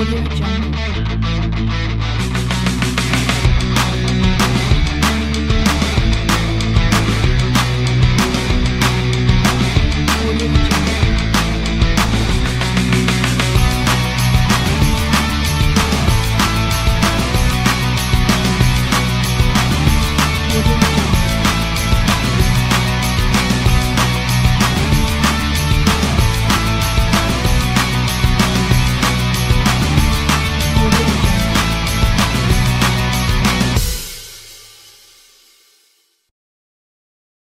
Audio Jungle.